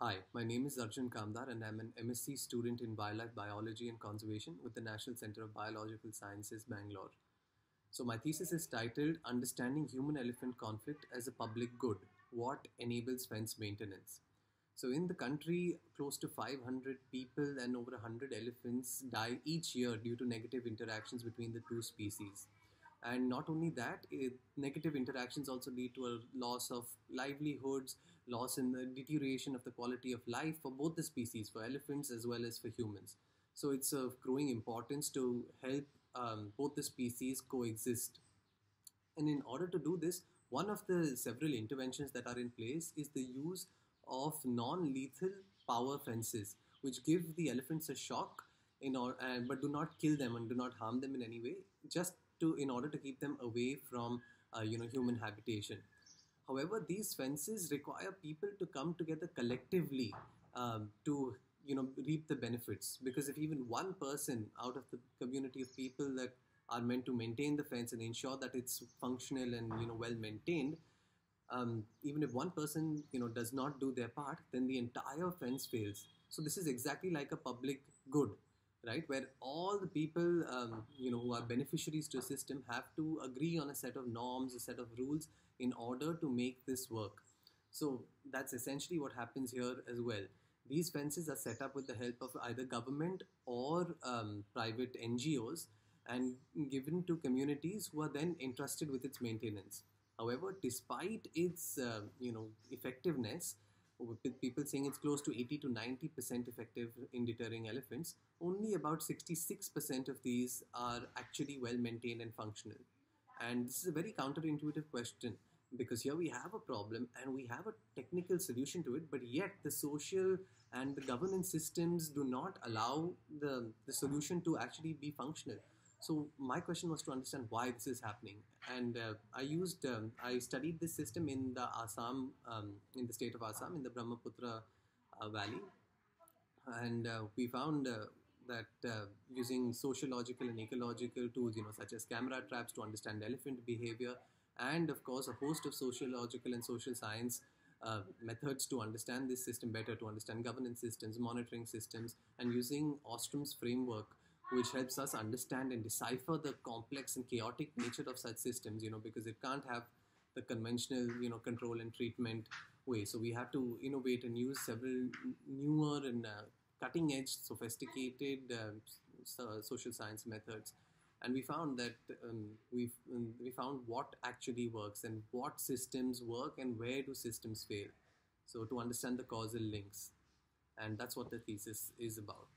Hi, my name is Arjun Kamdar and I'm an MSc student in Wildlife Biology and Conservation with the National Center of Biological Sciences, Bangalore. So, my thesis is titled Understanding Human Elephant Conflict as a Public Good What Enables Fence Maintenance. So, in the country, close to 500 people and over 100 elephants die each year due to negative interactions between the two species and not only that it, negative interactions also lead to a loss of livelihoods loss in the deterioration of the quality of life for both the species for elephants as well as for humans. So it's of growing importance to help um, both the species coexist. And in order to do this one of the several interventions that are in place is the use of non-lethal power fences which give the elephants a shock in or, uh, but do not kill them and do not harm them in any way. Just to in order to keep them away from uh, you know human habitation. However, these fences require people to come together collectively um, to you know reap the benefits. Because if even one person out of the community of people that are meant to maintain the fence and ensure that it's functional and you know well maintained um, even if one person you know does not do their part then the entire fence fails. So this is exactly like a public good right where all the people um, you know who are beneficiaries to a system have to agree on a set of norms a set of rules in order to make this work. So that's essentially what happens here as well. These fences are set up with the help of either government or um, private ngos and given to communities who are then entrusted with its maintenance. However despite its uh, you know effectiveness with people saying it's close to 80 to 90 percent effective in deterring elephants, only about 66 percent of these are actually well maintained and functional. And this is a very counterintuitive question because here we have a problem and we have a technical solution to it, but yet the social and the governance systems do not allow the, the solution to actually be functional. So my question was to understand why this is happening, and uh, I used um, I studied this system in the Assam, um, in the state of Assam, in the Brahmaputra uh, Valley, and uh, we found uh, that uh, using sociological and ecological tools, you know, such as camera traps to understand elephant behavior, and of course a host of sociological and social science. Uh, methods to understand this system better, to understand governance systems, monitoring systems, and using Ostrom's framework which helps us understand and decipher the complex and chaotic nature of such systems you know because it can't have the conventional you know control and treatment way. So we have to innovate and use several newer and uh, cutting edge sophisticated uh, social science methods. And we found that um, we um, we found what actually works and what systems work and where do systems fail. So to understand the causal links. And that's what the thesis is about